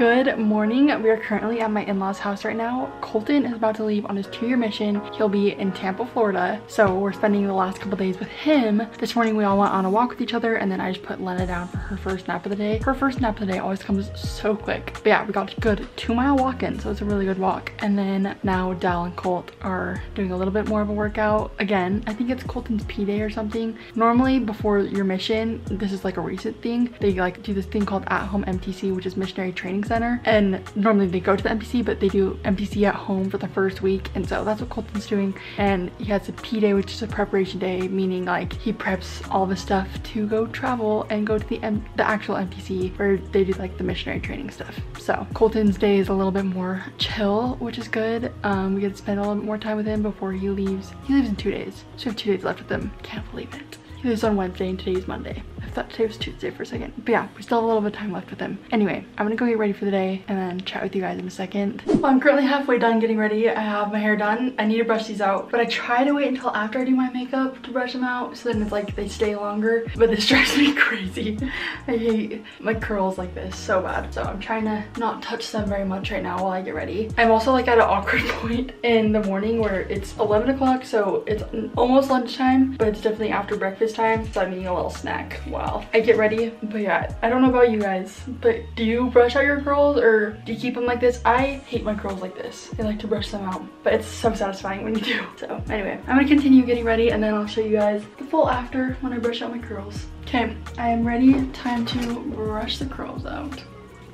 Good morning. We are currently at my in-laws house right now. Colton is about to leave on his two-year mission. He'll be in Tampa, Florida. So we're spending the last couple days with him. This morning we all went on a walk with each other and then I just put Lena down for her first nap of the day. Her first nap of the day always comes so quick. But yeah, we got a good two mile walk in. So it's a really good walk. And then now Dal and Colt are doing a little bit more of a workout. Again, I think it's Colton's P day or something. Normally before your mission, this is like a recent thing. They like do this thing called at home MTC, which is missionary training center. And normally they go to the MTC, but they do MTC at home for the first week. And so that's what Colton's doing. And he has a P day, which is a preparation day, meaning like he preps all the stuff to go travel and go to the, M the actual MTC where they do like the missionary training stuff. So Colton's day is a little bit more chill, which is good. Um, we get to spend a little bit more time with him before he leaves. He leaves in two days. So we have two days left with him. Can't believe it. He leaves on Wednesday and today's Monday. I thought today was Tuesday for a second. But yeah, we still have a little bit of time left with him. Anyway, I'm gonna go get ready for the day and then chat with you guys in a second. Well, I'm currently halfway done getting ready. I have my hair done. I need to brush these out, but I try to wait until after I do my makeup to brush them out so then it's like they stay longer. But this drives me crazy. I hate my curls like this so bad. So I'm trying to not touch them very much right now while I get ready. I'm also like at an awkward point in the morning where it's 11 o'clock, so it's almost lunchtime, but it's definitely after breakfast time. So I'm eating a little snack while I get ready. But yeah, I don't know about you guys, but do you brush out your curls or do you keep them like this? I hate my curls like this. I like to brush them out, but it's so satisfying when you do. So anyway, I'm gonna continue getting ready and then I'll show you guys the full after when I brush out my curls. Okay, I am ready. Time to brush the curls out.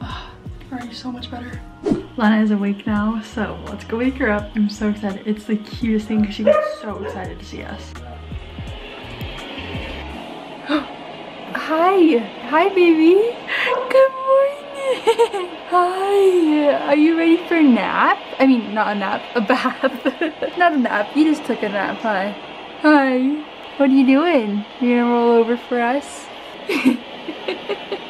Oh, already so much better. Lana is awake now, so let's go wake her up. I'm so excited. It's the cutest thing because she gets so excited to see us. Hi. Hi, baby. Good morning. Hi. Are you ready for a nap? I mean, not a nap, a bath. not a nap. You just took a nap, huh? Hi. What are you doing? You gonna roll over for us?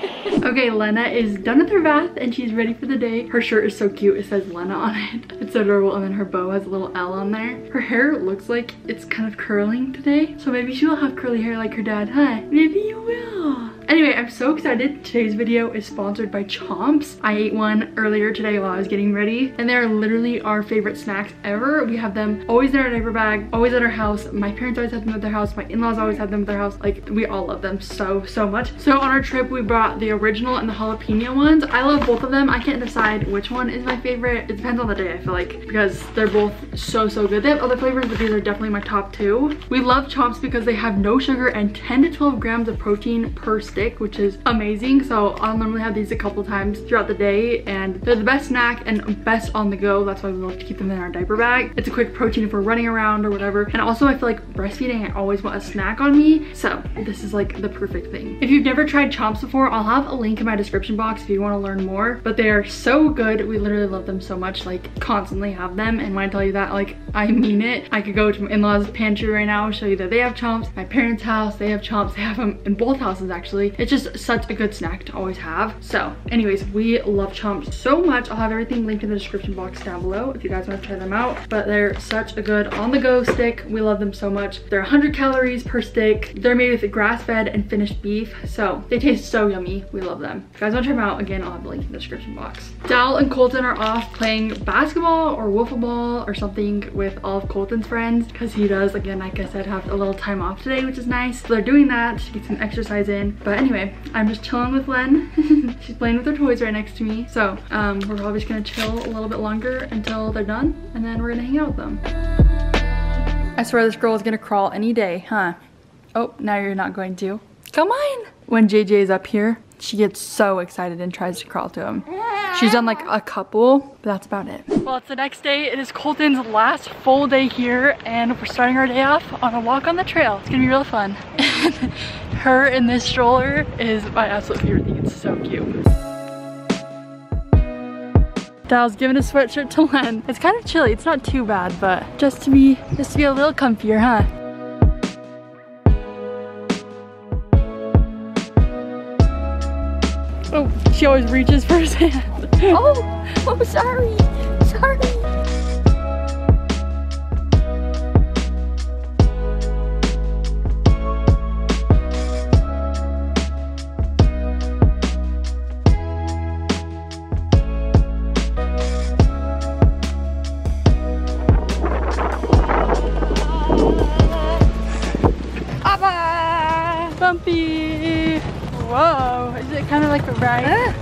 Okay, Lena is done with her bath and she's ready for the day. Her shirt is so cute. It says Lena on it. It's adorable. And then her bow has a little L on there. Her hair looks like it's kind of curling today. So maybe she will have curly hair like her dad, huh? Maybe you will. Anyway, I'm so excited. Today's video is sponsored by Chomps. I ate one earlier today while I was getting ready and they're literally our favorite snacks ever. We have them always in our diaper bag, always at our house. My parents always have them at their house. My in-laws always have them at their house. Like we all love them so, so much. So on our trip, we brought the original and the jalapeno ones. I love both of them. I can't decide which one is my favorite. It depends on the day, I feel like, because they're both so, so good. They have other flavors, but these are definitely my top two. We love Chomps because they have no sugar and 10 to 12 grams of protein per stick, which is amazing. So I'll normally have these a couple times throughout the day and they're the best snack and best on the go. That's why we love to keep them in our diaper bag. It's a quick protein if we're running around or whatever. And also I feel like breastfeeding, I always want a snack on me. So this is like the perfect thing. If you've never tried Chomps before, I'll have a link in my description box if you want to learn more. But they are so good. We literally love them so much, like constantly have them. And when I tell you that, like I mean it. I could go to my in-laws pantry right now, show you that they have Chomps. My parents' house, they have Chomps. They have them in both houses actually. It's just such a good snack to always have. So anyways, we love Chomps so much. I'll have everything linked in the description box down below if you guys want to try them out. But they're such a good on-the-go stick. We love them so much. They're 100 calories per stick. They're made with grass-fed and finished beef. So they taste so yummy. We love them. If you guys want to try them out, again, I'll have the link in the description box. Dal and Colton are off playing basketball or wiffle ball or something with all of Colton's friends because he does, again, like I said, have a little time off today, which is nice. So they're doing that to get some exercise in. But anyway, I'm just chilling with Len. She's playing with her toys right next to me. So um, we're probably just gonna chill a little bit longer until they're done and then we're gonna hang out with them. I swear this girl is gonna crawl any day, huh? Oh, now you're not going to. Come on! When JJ is up here, she gets so excited and tries to crawl to him. She's done like a couple, but that's about it. Well, it's the next day. It is Colton's last full day here and we're starting our day off on a walk on the trail. It's gonna be real fun. Her in this stroller is my absolute favorite thing. It's so cute. Dal's giving a sweatshirt to Len. It's kind of chilly. It's not too bad, but just to be just to be a little comfier, huh? He always reaches for his hand. oh, oh, sorry, sorry. Bumpy! Whoa, is it kind of like a ride?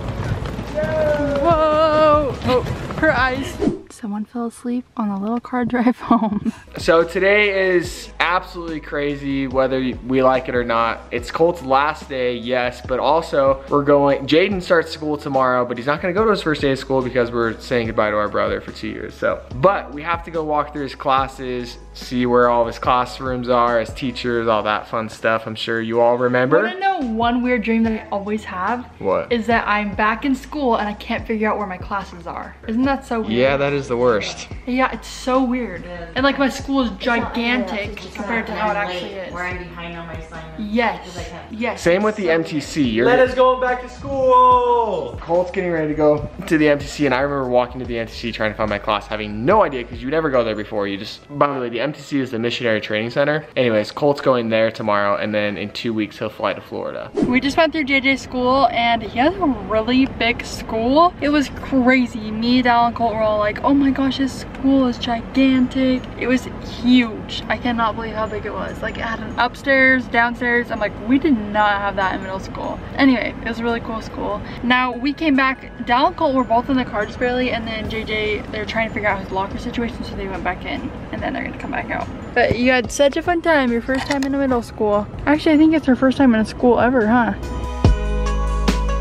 Whoa! Oh, her eyes. Someone fell asleep on the little car drive home. So today is absolutely crazy whether we like it or not. It's Colt's last day, yes, but also we're going, Jaden starts school tomorrow, but he's not gonna go to his first day of school because we're saying goodbye to our brother for two years, so. But we have to go walk through his classes, see where all of his classrooms are, his teachers, all that fun stuff. I'm sure you all remember. Wanna know one weird dream that I always have? What? Is that I'm back in school and I can't figure out where my classes are. Isn't that so weird? Yeah, that is the worst. Yeah, it's so weird. And like my school is gigantic compared to how it actually is. Where I'm behind on my assignments. Yes, yes. Same with the MTC. You're, Lena's going back to school. Colt's getting ready to go to the MTC, and I remember walking to the MTC trying to find my class, having no idea because you never go there before. You just, by the way, the MTC is the Missionary Training Center. Anyways, Colt's going there tomorrow, and then in two weeks he'll fly to Florida. We just went through JJ's school and he has a really big school. It was crazy. Me, Dal, and Colt were all like, oh my gosh, his school is gigantic. It was huge. I cannot believe how big it was. Like it had an upstairs, downstairs. I'm like, we did not have that in middle school. Anyway, it was a really cool school. Now we came back, Dal and Colt were both in the car just barely and then JJ, they're trying to figure out his locker situation so they went back in and then they're gonna come back out. But you had such a fun time, your first time in a middle school. Actually, I think it's her first time in a school ever, huh?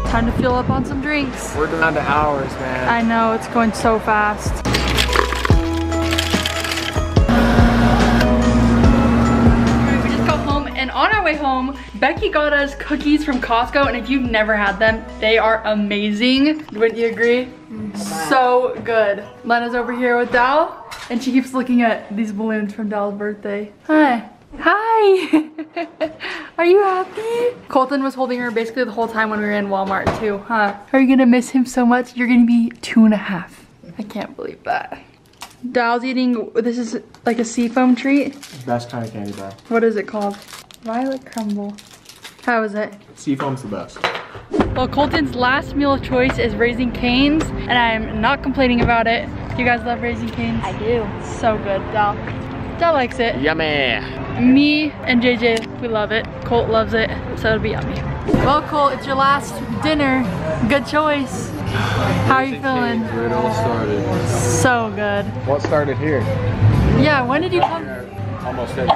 Time to fill up on some drinks. We're down to hours, man. I know, it's going so fast. Our way home, Becky got us cookies from Costco and if you've never had them, they are amazing. Wouldn't you agree? So good. Lena's over here with Dal and she keeps looking at these balloons from Dal's birthday. Hi. Hi! Are you happy? Colton was holding her basically the whole time when we were in Walmart too, huh? Are you gonna miss him so much? You're gonna be two and a half. I can't believe that. Dal's eating, this is like a seafoam treat. Best kind of candy bar. What is it called? Violet crumble. How is it? Seafoam's the best. Well, Colton's last meal of choice is Raising Cane's, and I'm not complaining about it. Do you guys love Raising Cane's? I do. So good, Dal. Dal likes it. Yummy. Me and JJ, we love it. Colt loves it, so it'll be yummy. Well, Colt, it's your last dinner. Good choice. How are you feeling? Where it all started. So good. What started here? Yeah, when did you come? Almost every day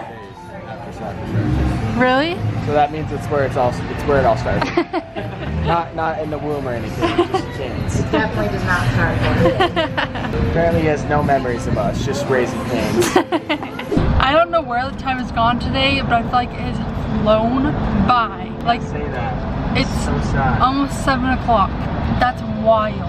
after soccer practice. Really? So that means it's where it's all it's where it all starts. not not in the womb or anything, just kids. Definitely does not start Apparently he has no memories of us, just raising canes. I don't know where the time has gone today, but I feel like it has flown by. Like, Say that. it's So sad. almost 7 o'clock. That's wild.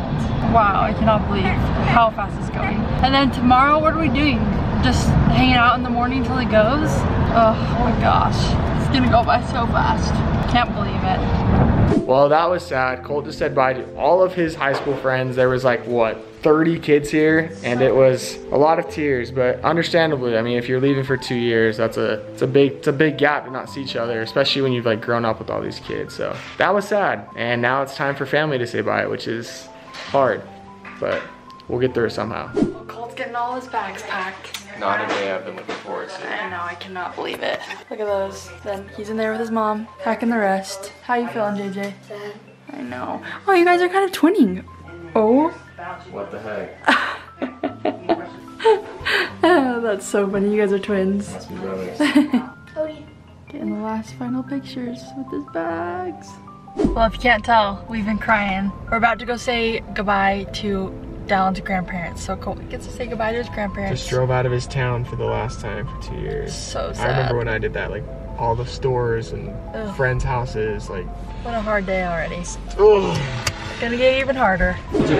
Wow, I cannot believe how fast it's going. And then tomorrow, what are we doing? Just hanging out in the morning till he goes? Oh my gosh. It's gonna go by so fast. Can't believe it. Well, that was sad. Colt just said bye to all of his high school friends. There was like, what, 30 kids here? And it was a lot of tears, but understandably, I mean, if you're leaving for two years, that's a, it's a big, it's a big gap to not see each other, especially when you've like grown up with all these kids. So that was sad. And now it's time for family to say bye, which is hard, but we'll get through it somehow. Colt's getting all his bags packed. Not a day I've been looking forward to. I know, I cannot believe it. Look at those. Then he's in there with his mom, packing the rest. How you feeling, JJ? I know. Oh, you guys are kind of twinning. Oh. What the heck? That's so funny. You guys are twins. Must be brothers. Getting the last final pictures with his bags. Well, if you can't tell, we've been crying. We're about to go say goodbye to Dallin's grandparents. So Colt gets to say goodbye to his grandparents. Just drove out of his town for the last time for two years. So sad. I remember when I did that, like all the stores and Ugh. friends' houses, like. What a hard day already. Ugh. Gonna get even harder.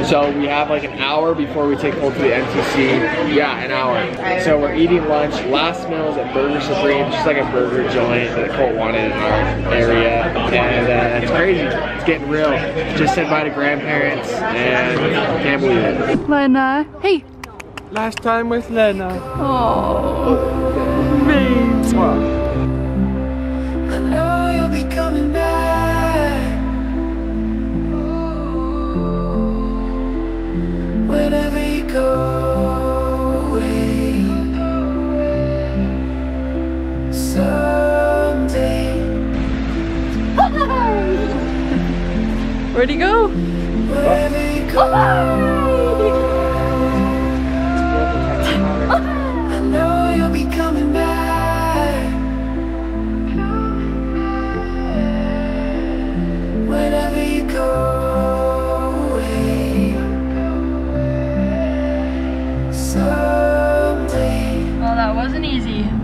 So we have like an hour before we take Colt to the MTC. Yeah, an hour. So we're eating lunch. Last meal is at Burger Supreme, just like a burger joint that Colt wanted in our area. And uh, it's crazy. It's getting real. Just said bye to grandparents and can't believe it. Lena. Hey. Last time with Lena. Oh. Babe. Where'd he go?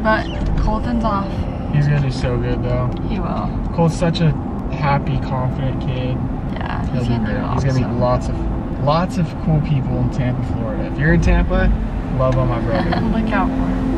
but Colton's off. He's gonna do so good though. He will. Colton's such a happy, confident kid. He'll he's do gonna do great. He's gonna meet lots of lots of cool people in Tampa, Florida. If you're in Tampa, love on my brother. Look out for him.